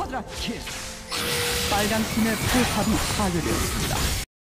커드라 킬. 빨간 팀의 포탑이 파괴되었습니다.